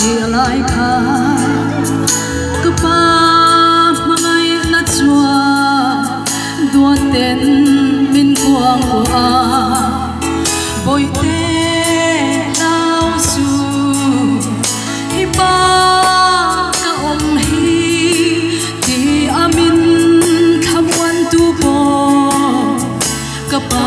ni lai kha. Ka pa mangai na chua dua ten min kuang ko a boy te lao su hi ba ka om hi ti amin tham wan tu po ka pa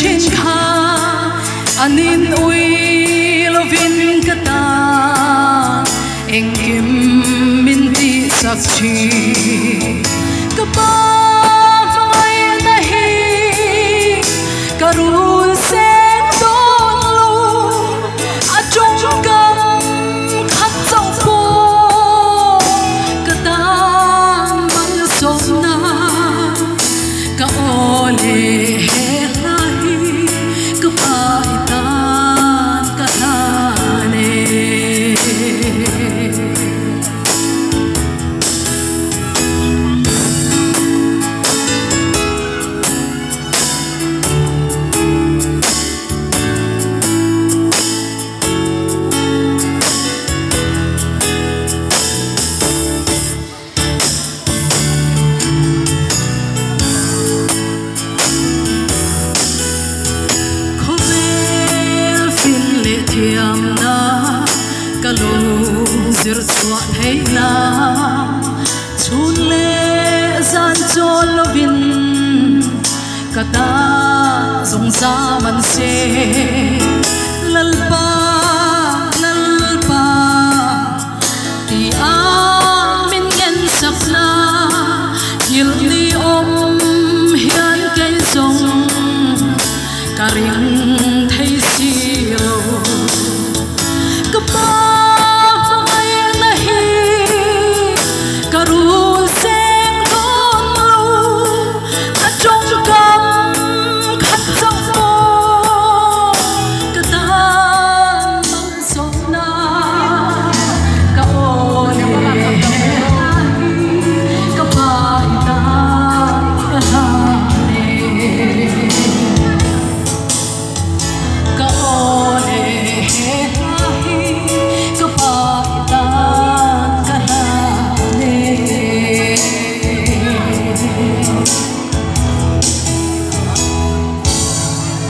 chin kha anin ui lovin ka ta. Eng kim min ti sak chi, ka pa mai na hi. Ka rul sen don na cả lu zir chua hay na. Chun lệ gian cho lo bin cả ta dùng ra man se. Lal pa lal pa, ti a min ngen na, hil ni